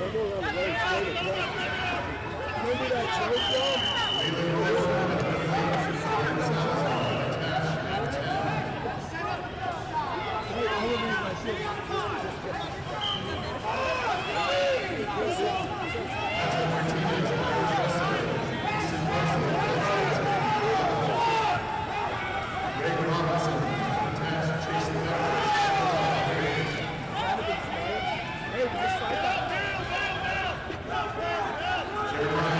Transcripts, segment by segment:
Don't go around the way. Remember that choke job? Não.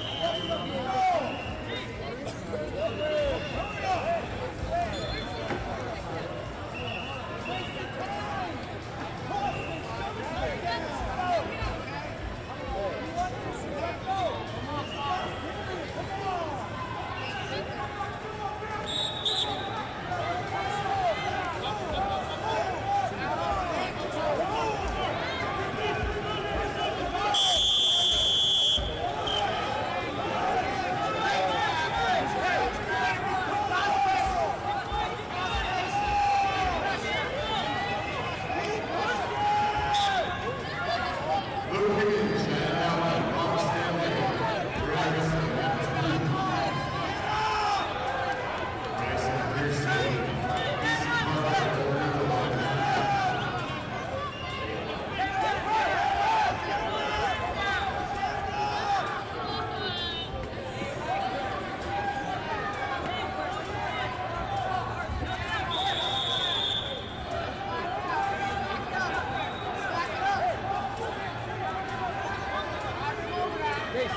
Let's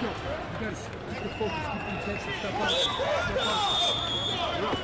go. You gotta keep the focus, keep the intensity, step up. Step up.